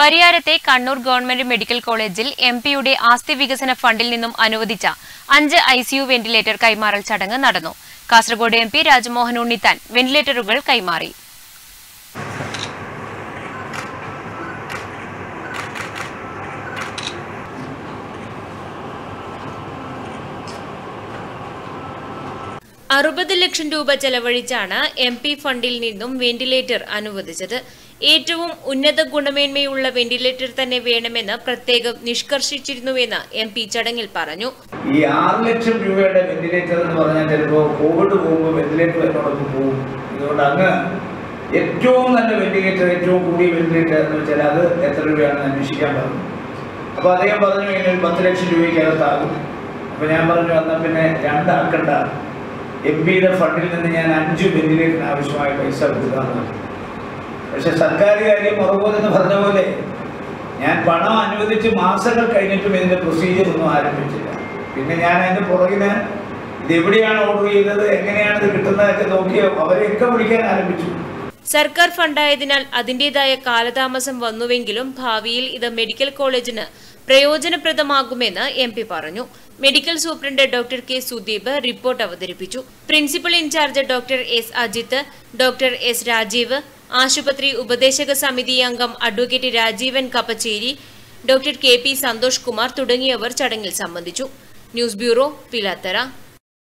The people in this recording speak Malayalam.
പരിയാരത്തെ കണ്ണൂർ ഗവൺമെന്റ് മെഡിക്കൽ കോളേജിൽ എം പിയുടെ ആസ്തി വികസന ഫണ്ടിൽ നിന്നും അനുവദിച്ച അഞ്ച് ഐസിയു വെന്റിലേറ്റർ കൈമാറൽ ചടങ്ങ് നടന്നു. കാസർഗോഡ് എം പി രാജ്മോഹൻ ഉണ്ണിത്താൻ വെന്റിലേറ്ററുകൾ കൈമാറി. അറുപത് ലക്ഷം രൂപ ചെലവഴിച്ചാണ് എം പി ഫണ്ടിൽ നിന്നും വെന്റിലേറ്റർ അനുവദിച്ചത്. ഏറ്റവും ഉന്നത ഗുണമേന്മയുള്ള വെന്റിലേറ്റർ തന്നെ വേണമെന്ന് പ്രത്യേകം നിഷ്കർഷിച്ചിരുന്നുവെന്ന് എം പി ചടങ്ങിൽ പറഞ്ഞു. ഈ ആറ് ലക്ഷം രൂപയുടെ വെന്റിലേറ്റർ എന്ന് പറഞ്ഞാൽ ചിലപ്പോൾ കോവിഡ് പോകുമ്പോൾ വെന്റിലേറ്റർ എന്നോടൊപ്പം പോകും. അതുകൊണ്ട് അങ്ങ് ഏറ്റവും നല്ല വെന്റിലേറ്റർ ഏറ്റവും കൂടിയ വെന്റിലേറ്റർ എന്ന് വെച്ചാൽ അത് എത്ര രൂപയാണെന്ന് അന്വേഷിക്കാൻ പറഞ്ഞു. അപ്പോൾ അദ്ദേഹം പറഞ്ഞു ഒരു പത്ത് ലക്ഷം രൂപയ്ക്കകത്താകും. അപ്പോൾ ഞാൻ പറഞ്ഞു എന്നാൽ പിന്നെ രണ്ടാക്കണ്ട. എം പിയുടെ ഫണ്ടിൽ നിന്ന് ഞാൻ അഞ്ച് വെന്റിലേറ്ററിന് ആവശ്യമായ പൈസ പറഞ്ഞു. പക്ഷെ സർക്കാർ കാര്യം ഉറപ്പോതെന്ന് പറഞ്ഞ പോലെ ഞാൻ പണം അനുവദിച്ച് മാസങ്ങൾ കഴിഞ്ഞിട്ടും ഇതിന്റെ പ്രൊസീജിയർ ഒന്നും ആരംഭിച്ചില്ല. പിന്നെ ഞാൻ അതിന്റെ പുറകിന് ഇത് എവിടെയാണ് ഓർഡർ ചെയ്തത് എങ്ങനെയാണ് ഇത് കിട്ടുന്നതൊക്കെ നോക്കി അവരെയൊക്കെ വിളിക്കാൻ ആരംഭിച്ചു. സർക്കാർ ഫണ്ടായതിനാൽ അതിന്റെതായ കാലതാമസം വന്നുവെങ്കിലും ഭാവിയിൽ ഇത് മെഡിക്കൽ കോളേജിന് പ്രയോജനപ്രദമാകുമെന്ന് എം പി പറഞ്ഞു. Medical superintendent doctor K Sudeep report അവതരിപ്പിച്ചു. Principal in charge doctor S Ajith doctor S Rajeev ആശുപത്രി ഉപദേശക സമിതി അംഗം advocate Rajeevan Kappacheri doctor K P Santhosh Kumar തുടങ്ങിയവർ ചടങ്ങിൽ സംബന്ധിച്ചു. News bureau Pilathara.